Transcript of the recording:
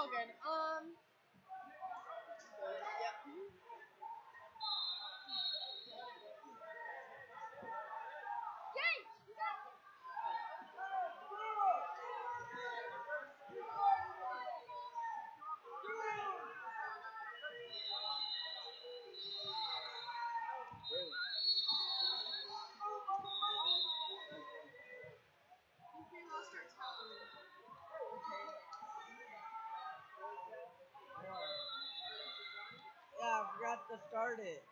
all good. Um. Forgot to start it.